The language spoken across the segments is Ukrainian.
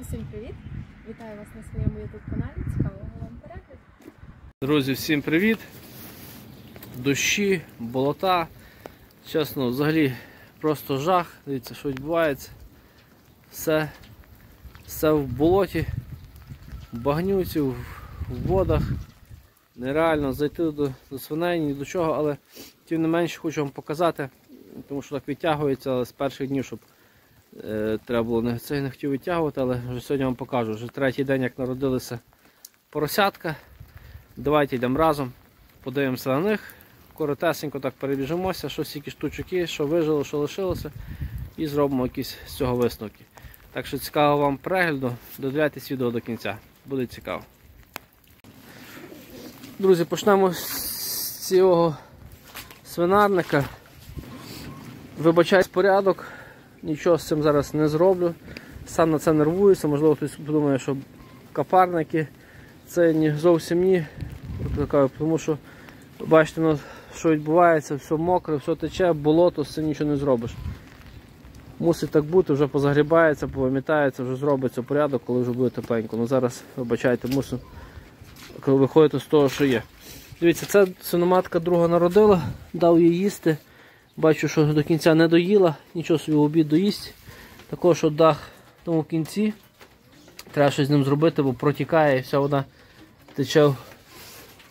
Усім привіт! Вітаю вас на своєму YouTube каналі. Цікавого вам перегляду. Друзі, всім привіт! Дощі, болота. Чесно, взагалі просто жах. Дивіться, що відбувається. Все, все в болоті, в багнюці, в, водах. Нереально зайти до, до свиней, ні до чого, але тим не менше хочу вам показати, тому що так відтягується, але з перших днів, щоб треба було не, це не хотів відтягувати, але вже сьогодні вам покажу. Вже третій день, як народилися поросятка. Давайте йдемо разом, подивимося на них. Коротесенько так перебіжимося, що штучок є, що вижило, що лишилося, і зробимо якісь з цього висновки. Так що цікаво вам перегляду, додивляйтесь відео до кінця. Буде цікаво. Друзі, почнемо з цього свинарника. Вибачаюсь порядок, нічого з цим зараз не зроблю. Сам на це нервуюся, можливо, хтось подумає, що капарники. Це ні, зовсім ні. Тому що бачите, що відбувається, все мокре, все тече, болото, з цим нічого не зробиш. Мусить так бути, вже позагрібається, повимітається, вже зробиться порядок, коли вже буде тепленько. Ну зараз, вибачайте, мусимо виходити з того, що є. Дивіться, це свиноматка друга народила, дав їй їсти. Бачу, що до кінця не доїла, нічого собі в обід доїсть. Також от дах в тому кінці. Треба щось з ним зробити, бо протікає і вся вода тече в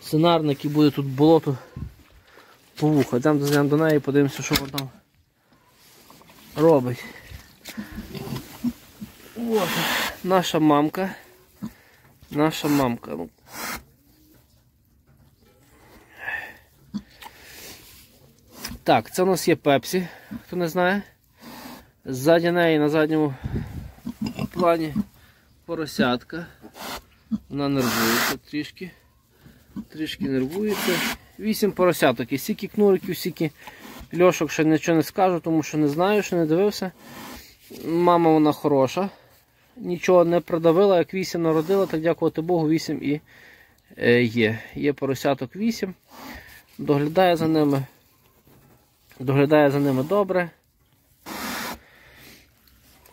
сценарник і буде тут болото по вуха. Йдемо до неї і подивимося, що вона там робить. От, наша мамка. Наша мамка. Так, це у нас є пепсі, хто не знає. Ззаді неї на задньому плані поросятка. Вона нервується трішки. Трішки нервується. Вісім поросяток. І стільки кнуриків, стільки льошок ще нічого не скажу, тому що не знаю, що не дивився. Мама вона хороша. Нічого не продавила, як вісім народила, так дякувати Богу, вісім і е, є. Є поросяток вісім. Доглядає за ними. Доглядає за ними добре.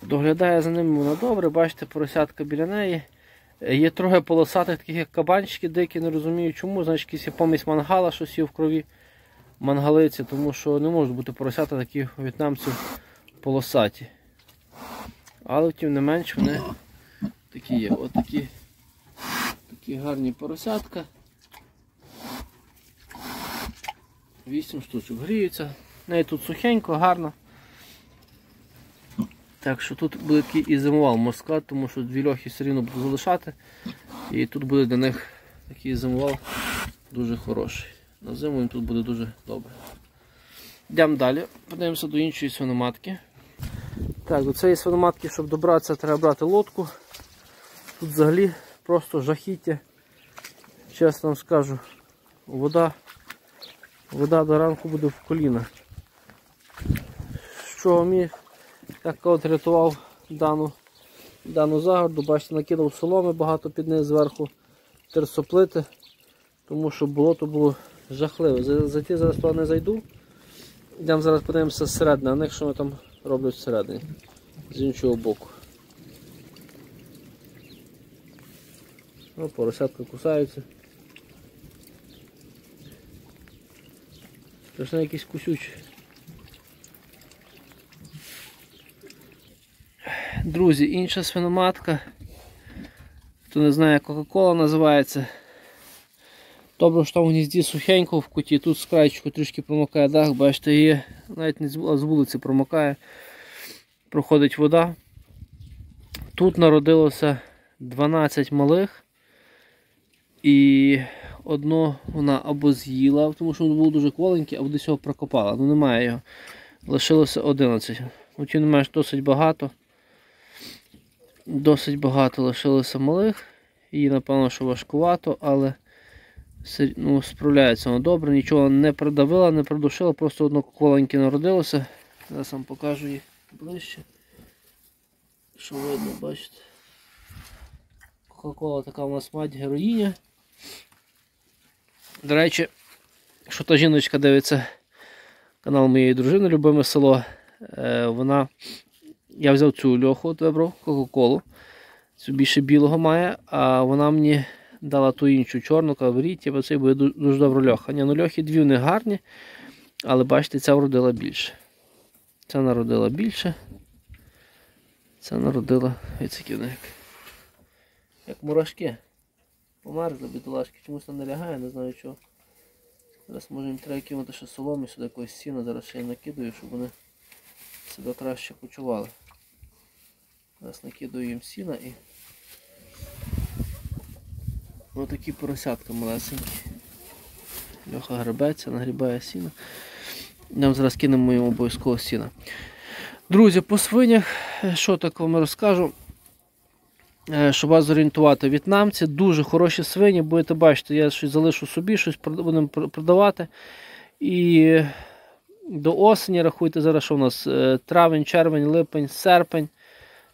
Доглядає за ними вона добре, бачите, поросятка біля неї. Є трохи полосатих, таких як кабанчики дикі, не розумію чому, значить якийсь є помість мангала, щось є в крові мангалиці, тому що не можуть бути поросята такі у в'єтнамців полосаті. Але тим не менш вони такі є. От такі, такі гарні поросятка. Вісім штучок гріються. Неї тут сухенько, гарно. Так що тут буде такий і зимувал москва, тому що дві льохи все рівно буду залишати. І тут буде для них такий зимувал дуже хороший. На зиму їм тут буде дуже добре. Йдемо далі, подивимося до іншої свиноматки. Так, до цієї свиноматки, щоб добратися, треба брати лодку. Тут взагалі просто жахіття. Чесно вам скажу, вода, вода до ранку буде в коліна. Що міг? Так от рятував дану дану загорду, бачите, накидав соломи багато під неї зверху, терсоплити, тому що болото було жахливе. За, за ті зараз туди не зайду. Йдемо зараз подивимося зсередини, а них що вони там роблять всередині, з іншого боку. О, поросятка кусаються. Страшно якісь кусючі. Друзі, інша свиноматка. Хто не знає, Кока-Кола називається. Добре, що в гнізді сухенько в куті, тут з крайчику трішки промокає дах, бачите, є, навіть не з вулиці промокає, проходить вода. Тут народилося 12 малих і одну вона або з'їла, тому що він був дуже кволенький, або десь його прокопала. Ну немає його. Лишилося 11. Тим не менш досить багато. Досить багато лишилося малих. Її, напевно, що важкувато, але ну, справляється вона добре, нічого не придавила, не придушила, просто одно коленьке народилося. Зараз вам покажу їх ближче. Що видно, бачите. Кока-кола така у нас мать героїня. До речі, якщо та жіночка дивиться канал моєї дружини Любиме село, е, вона я взяв цю льоху, вибрав Кока-Колу. Цю більше білого має, а вона мені дала ту іншу чорну, каже, бо цей буде дуже добре льоха. Ні, ну льохи дві вони гарні, але бачите, ця вродила більше. Ця народила більше. Ця народила яйцеківник. Як мурашки. Померзли бідолашки, чомусь не лягає, не знаю чого. Зараз може їм треба кинути ще соломи сюди якогось сіна, зараз ще їм накидаю, щоб вони себе краще почували. Зараз накидаю їм сіна і ось такі поросятка малесенькі. Льоха гребеться, нагрібає сіна. Нам зараз кинемо йому обов'язково сіна. Друзі, по свинях, е, що такого розкажу, Е, щоб вас зорієнтувати. В'єтнамці дуже хороші свині, будете бачити, я щось залишу собі, щось будемо продавати. І до осені рахуйте зараз, що у нас е, травень, червень, липень, серпень.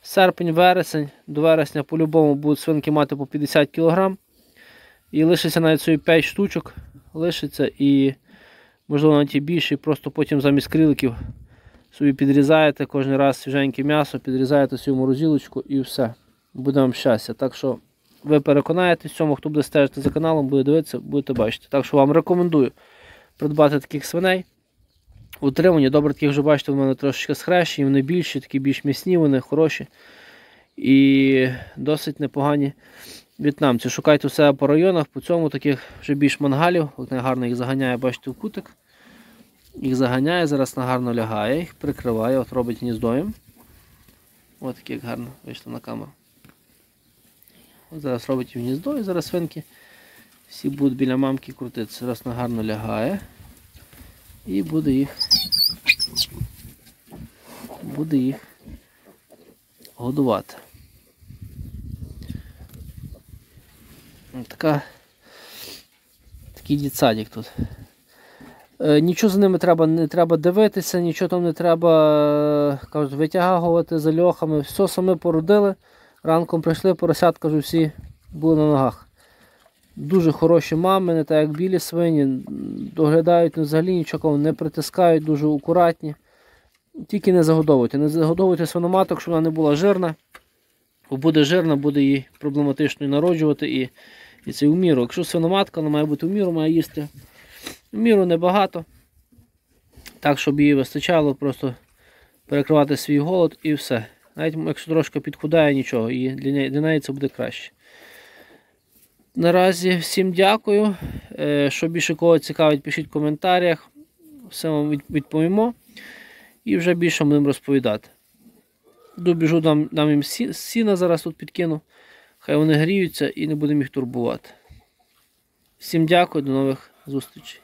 Серпень, вересень, до вересня по-любому будуть свинки мати по 50 кг. І лишиться навіть собі 5 штучок, лишиться і, можливо, навіть і більше, і просто потім замість криликів собі підрізаєте кожен раз свіженьке м'ясо, підрізаєте свою морозилочку і все. Буде вам щастя. Так що ви переконаєтесь в цьому, хто буде стежити за каналом, буде дивитися, будете бачити. Так що вам рекомендую придбати таких свиней. Утримані, добре, таких вже бачите, в мене трошечки схрещені, вони більші, такі більш міцні, вони хороші. І досить непогані в'єтнамці. Шукайте у себе по районах, по цьому таких вже більш мангалів. От гарно їх заганяє, бачите, в кутик. Їх заганяє, зараз на гарно лягає, їх прикриває, от робить гніздоєм. Ось такі як гарно вийшло на камеру. От зараз робить гніздо і зараз свинки всі будуть біля мамки крутитися. Зараз на гарно лягає. І буде їх. Буде їх годувати. Така, такий дітсадик тут. Е, Нічого за ними треба, не треба дивитися, нічого там не треба е, кажуть, витягувати за льохами. Все саме породили. Ранком прийшли, поросятка вже всі були на ногах. Дуже хороші мами, не так як білі свині. Доглядають ну, взагалі нічого не притискають, дуже акуратні. Тільки не загодовуйте. Не загодовуйте свиноматок, щоб вона не була жирна. Бо буде жирна, буде її проблематично і народжувати і, і це в міру. Якщо свиноматка, вона має бути в міру, має їсти. В міру небагато. Так, щоб їй вистачало, просто перекривати свій голод і все. Навіть якщо трошки підхудає, нічого, і для неї це буде краще. Наразі всім дякую. Е, Що більше кого цікавить, пишіть в коментарях. Все вам відповімо. І вже більше будемо розповідати. Добіжу дам, дам їм сіна зараз тут підкину. Хай вони гріються і не будемо їх турбувати. Всім дякую, до нових зустрічей.